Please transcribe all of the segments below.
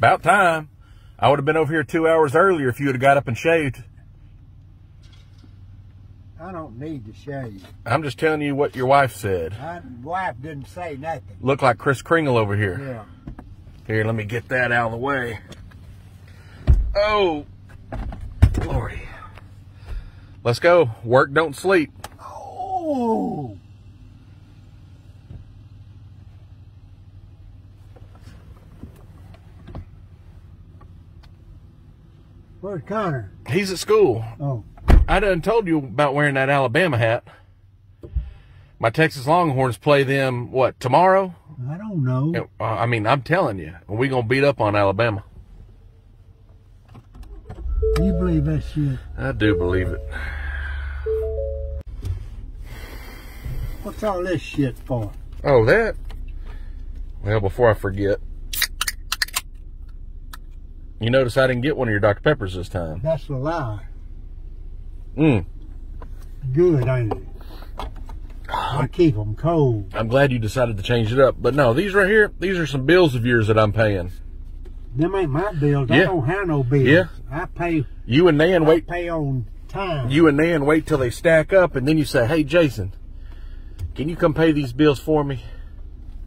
About time. I would have been over here two hours earlier if you would have got up and shaved. I don't need to shave. I'm just telling you what your wife said. My wife didn't say nothing. Look like Kris Kringle over here. Yeah. Here, let me get that out of the way. Oh, glory. Let's go. Work, don't sleep. Oh. Where's Connor? He's at school. Oh, I done told you about wearing that Alabama hat. My Texas Longhorns play them, what, tomorrow? I don't know. Uh, I mean, I'm telling you, we going to beat up on Alabama. You believe that shit? I do believe it. What's all this shit for? Oh, that? Well, before I forget, you notice I didn't get one of your Dr. Peppers this time. That's a lie. Mm. Good, ain't it? I keep them cold. I'm glad you decided to change it up. But no, these right here, these are some bills of yours that I'm paying. Them ain't my bills. I don't have no bills. Yeah. I pay. You and Nan I wait. pay on time. You and Nan wait till they stack up, and then you say, "Hey, Jason, can you come pay these bills for me?"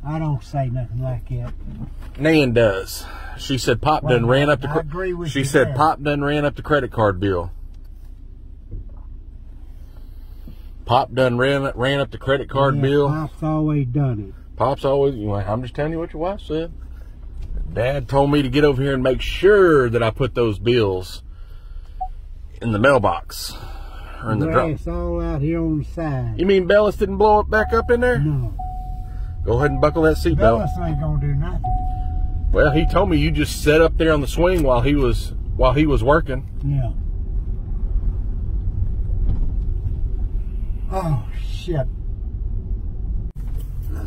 I don't say nothing like that. Nan does. She said Pop done ran up the. I agree with she said there. Pop done ran up the credit card bill. Pop done ran ran up the credit card Yeah, bill. Pop's always done it. Pop's always. you know, I'm just telling you what your wife said. Dad told me to get over here and make sure that I put those bills in the mailbox or in the drop. Grass all out here on the side. You mean Bellis didn't blow it back up in there? No. Go ahead and buckle that seatbelt. Ain't gonna do nothing. Well, he told me you just sat up there on the swing while he was while he was working. Yeah. Oh shit.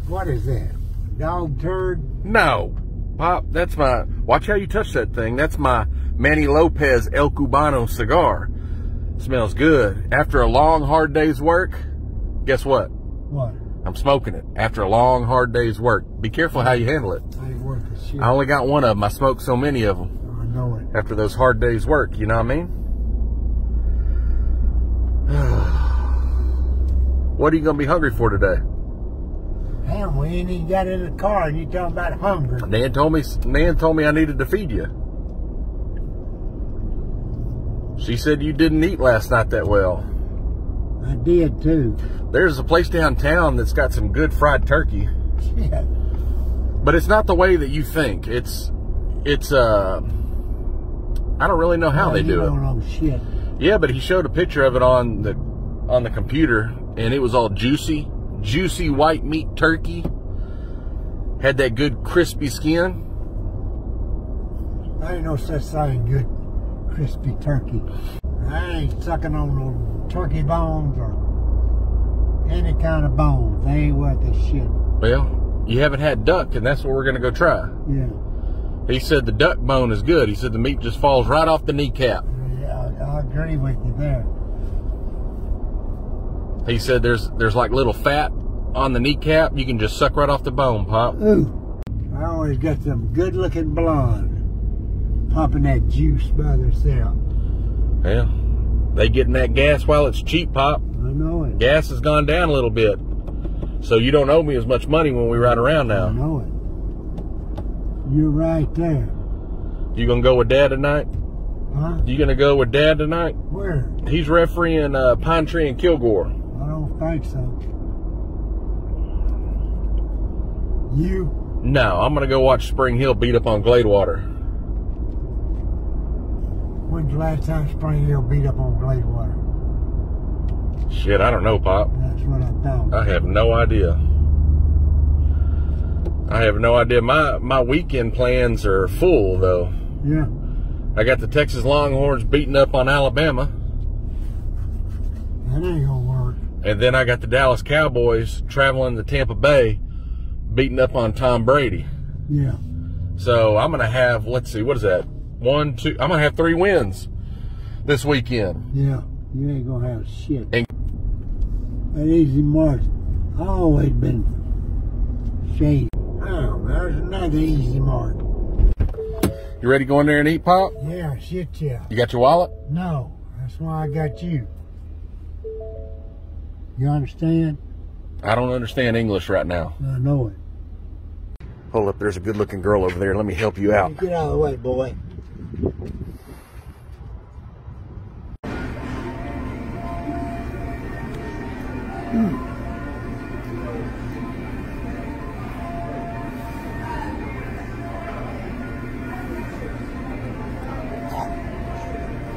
What is that? Dog turd? No, Pop, that's my. Watch how you touch that thing. That's my Manny Lopez El Cubano cigar. Smells good. After a long, hard day's work, guess what? What? I'm smoking it. After a long, hard day's work. Be careful how you handle it. I ain't worth a shit. I only got one of them. I smoked so many of them I know it. after those hard days' work. You know what I mean? what are you gonna be hungry for today? Damn, we ain't even got in the car and you talking about hunger. Nan told me. Nan told me I needed to feed you. She said you didn't eat last night that well. I did too. There's a place downtown that's got some good fried turkey, Shit. but it's not the way that you think. It's, it's uh, I don't really know how Oh, they do it. don't know shit. Yeah, but he showed a picture of it on the on the computer, and it was all juicy, juicy white meat turkey. Had that good crispy skin. I ain't no such thing good crispy turkey. I ain't sucking on no turkey bones or any kind of bones. They ain't worth a shit. Well, you haven't had duck, and that's what we're gonna go try. Yeah. He said the duck bone is good. He said the meat just falls right off the kneecap. Yeah, I, I agree with you there. He said there's there's like little fat on the kneecap. You can just suck right off the bone, pop. Ooh. I always got some good looking blonde pumping that juice by themselves. Yeah, they getting that gas while it's cheap, pop. I know it. Gas has gone down a little bit, so you don't owe me as much money when we ride around now. I know it. You're right there. You gonna go with Dad tonight? Huh? You gonna go with Dad tonight? Where? He's refereeing uh, Pine Tree and Kilgore. I don't think so. You? No, I'm gonna go watch Spring Hill beat up on Gladewater. When's the last time Spring Hill beat up on Gladewater? Shit, I don't know, Pop. That's what I thought. I have no idea. I have no idea. My my weekend plans are full though. Yeah. I got the Texas Longhorns beating up on Alabama, That ain't gonna work. and then I got the Dallas Cowboys traveling to Tampa Bay, beating up on Tom Brady. Yeah. So I'm gonna have let's see, what is that? One, two. I'm gonna have three wins this weekend. Yeah. You ain't gonna have shit. And- That easy mark, I always been shady. Oh, there's another easy mark. You ready to go in there and eat, Pop? Yeah, shit, yeah. You got your wallet? No, that's why I got you. You understand? I don't understand English right now. I know it. Hold up, there's a good looking girl over there. Let me help you out. Get out of the way, boy.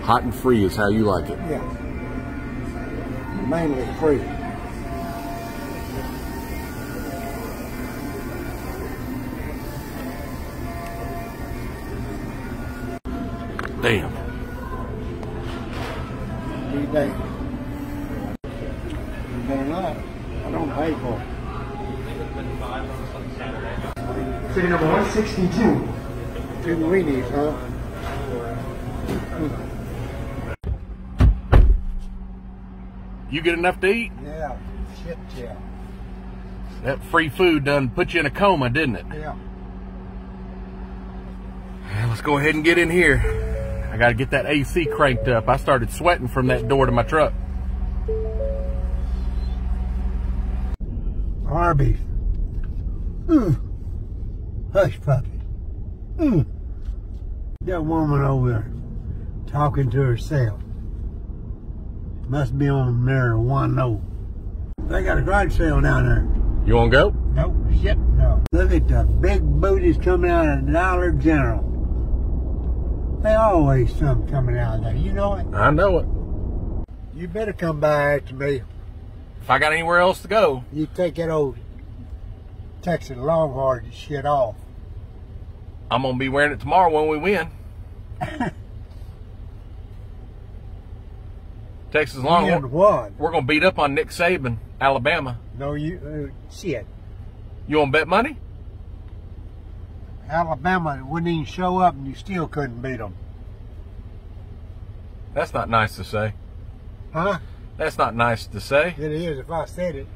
Hot and free is how you like it. Yeah. Mainly free. Damn. Be day. You better not. I don't pay for it. City number 162. Two weenies, huh? You get enough to eat? Yeah. Shit, yeah. That free food done put you in a coma, didn't it? Yeah. Let's go ahead and get in here. I gotta get that AC cranked up. I started sweating from that door to my truck. Arby's. Mm. Hush puppy. Mm. That woman over there talking to herself. Must be on no. They got a garage sale down there. You wanna go? Nope, shit, no. Look at the big booties coming out of Dollar General. They always some coming out of there. You know it. I know it. You better come back to me. If I got anywhere else to go, You take that old Texas Longhorn shit off. I'm gonna be wearing it tomorrow when we win. Texas Longhorn. And? We're gonna beat up on Nick Saban, Alabama. No, you uh, shit. You want to bet money? Alabama wouldn't even show up, and you still couldn't beat them, That's not nice to say. huh? That's not nice to say. It is if I said it.